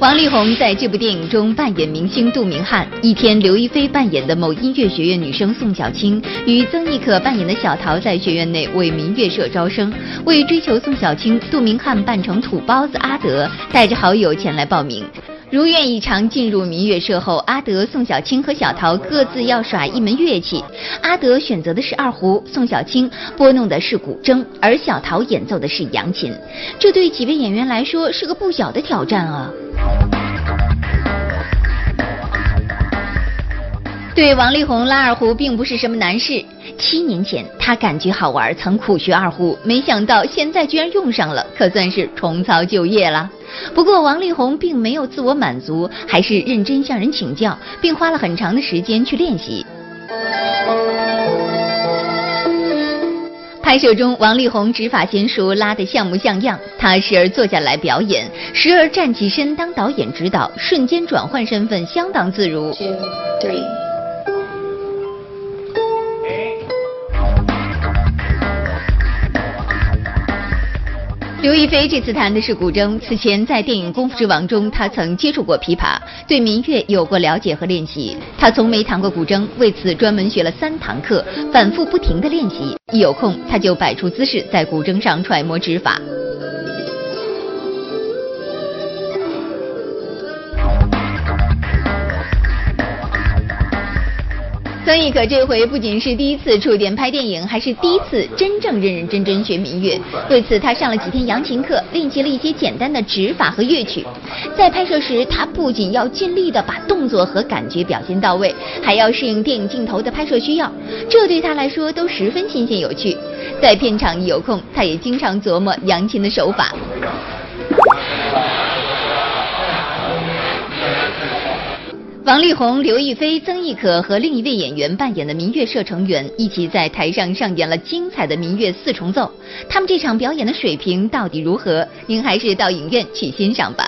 王力宏在这部电影中扮演明星杜明翰。一天，刘亦菲扮演的某音乐学院女生宋小青与曾轶可扮演的小桃在学院内为民乐社招生。为追求宋小青，杜明翰扮成土包子阿德，带着好友前来报名。如愿以偿进入民乐社后，阿德、宋小青和小桃各自要耍一门乐器。阿德选择的是二胡，宋小青拨弄的是古筝，而小桃演奏的是扬琴。这对几位演员来说是个不小的挑战啊！对王力宏拉二胡并不是什么难事。七年前他感觉好玩，曾苦学二胡，没想到现在居然用上了，可算是重操旧业了。不过王力宏并没有自我满足，还是认真向人请教，并花了很长的时间去练习。拍摄中，王力宏指法娴熟，拉得像模像样。他时而坐下来表演，时而站起身当导演指导，瞬间转换身份，相当自如。Two, three. 刘亦菲这次弹的是古筝，此前在电影《功夫之王》中，她曾接触过琵琶，对民乐有过了解和练习。她从没弹过古筝，为此专门学了三堂课，反复不停的练习。一有空，她就摆出姿势，在古筝上揣摩指法。曾轶可这回不仅是第一次触电拍电影，还是第一次真正认认真真学民乐。为此，她上了几天扬琴课，练习了一些简单的指法和乐曲。在拍摄时，她不仅要尽力的把动作和感觉表现到位，还要适应电影镜头的拍摄需要，这对她来说都十分新鲜有趣。在片场一有空，她也经常琢磨扬琴的手法。王力宏、刘亦菲、曾轶可和另一位演员扮演的民乐社成员，一起在台上上演了精彩的民乐四重奏。他们这场表演的水平到底如何？您还是到影院去欣赏吧。